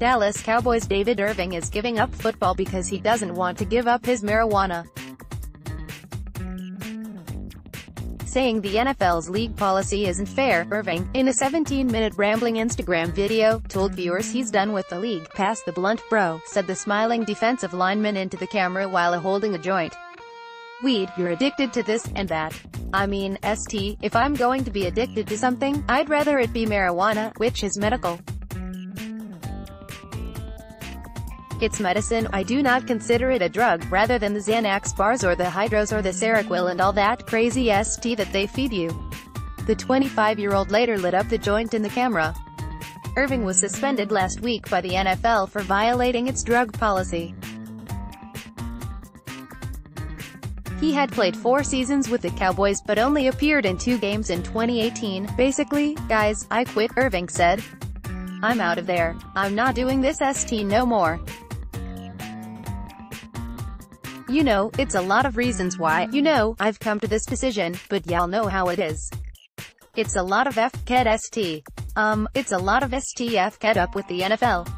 Dallas Cowboys David Irving is giving up football because he doesn't want to give up his marijuana. saying the NFL's league policy isn't fair, Irving, in a 17-minute rambling Instagram video, told viewers he's done with the league, pass the blunt bro, said the smiling defensive lineman into the camera while holding a joint. Weed, you're addicted to this, and that. I mean, ST, if I'm going to be addicted to something, I'd rather it be marijuana, which is medical. It's medicine, I do not consider it a drug, rather than the Xanax bars or the Hydros or the Seroquel and all that crazy ST that they feed you. The 25-year-old later lit up the joint in the camera. Irving was suspended last week by the NFL for violating its drug policy. He had played four seasons with the Cowboys but only appeared in two games in 2018. Basically, guys, I quit, Irving said. I'm out of there. I'm not doing this ST no more. You know, it's a lot of reasons why, you know, I've come to this decision, but y'all know how it is. It's a lot of F-Ked ST. Um, it's a lot of STF-Ked up with the NFL.